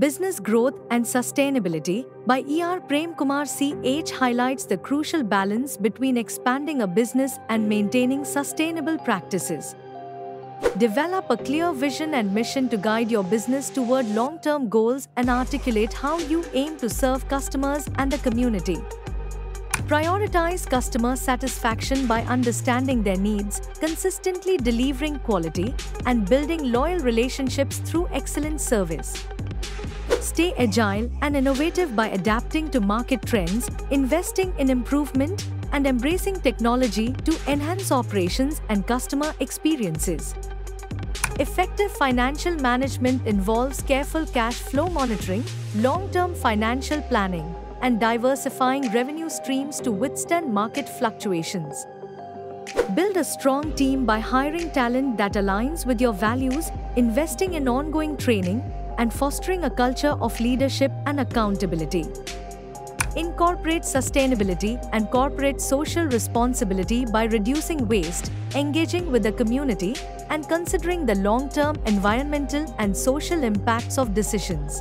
Business Growth and Sustainability by E.R. Prem Kumar C.H. highlights the crucial balance between expanding a business and maintaining sustainable practices. Develop a clear vision and mission to guide your business toward long term goals and articulate how you aim to serve customers and the community. Prioritize customer satisfaction by understanding their needs, consistently delivering quality, and building loyal relationships through excellent service. Stay agile and innovative by adapting to market trends, investing in improvement, and embracing technology to enhance operations and customer experiences. Effective financial management involves careful cash flow monitoring, long term financial planning, and diversifying revenue streams to withstand market fluctuations. Build a strong team by hiring talent that aligns with your values, investing in ongoing training, and fostering a culture of leadership and accountability. Incorporate sustainability and corporate social responsibility by reducing waste, engaging with the community, and considering the long term environmental and social impacts of decisions.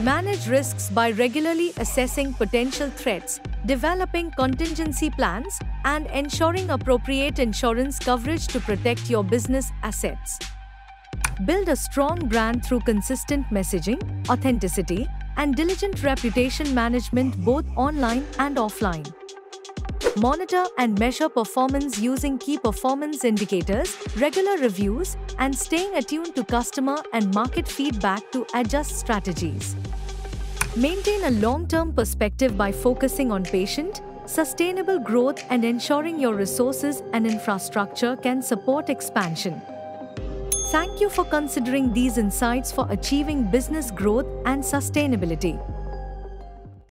Manage risks by regularly assessing potential threats, developing contingency plans, and ensuring appropriate insurance coverage to protect your business assets. Build a strong brand through consistent messaging, authenticity, and diligent reputation management both online and offline. Monitor and measure performance using key performance indicators, regular reviews, and staying attuned to customer and market feedback to adjust strategies. Maintain a long term perspective by focusing on patient, sustainable growth and ensuring your resources and infrastructure can support expansion. Thank you for considering these insights for achieving business growth and sustainability.